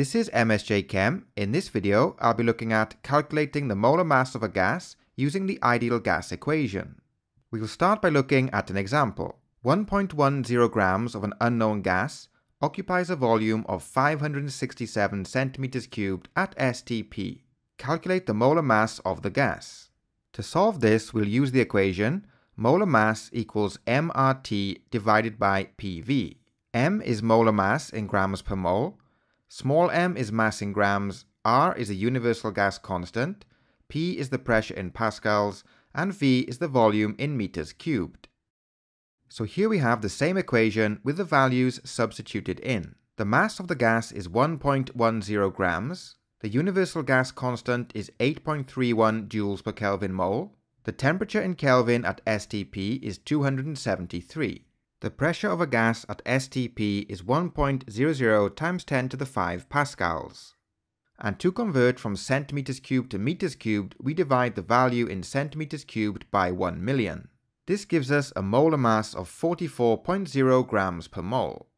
This is MSJ Chem. In this video, I'll be looking at calculating the molar mass of a gas using the ideal gas equation. We will start by looking at an example. 1.10 grams of an unknown gas occupies a volume of 567 centimeters cubed at STP. Calculate the molar mass of the gas. To solve this, we'll use the equation molar mass equals mRT divided by PV. M is molar mass in grams per mole, Small m is mass in grams, R is a universal gas constant, P is the pressure in pascals, and V is the volume in meters cubed. So here we have the same equation with the values substituted in. The mass of the gas is 1.10 grams, the universal gas constant is 8.31 joules per Kelvin mole, the temperature in Kelvin at STP is 273. The pressure of a gas at STP is 1.00 times 10 to the 5 pascals. And to convert from centimeters cubed to meters cubed, we divide the value in centimeters cubed by 1 million. This gives us a molar mass of 44.0 grams per mole.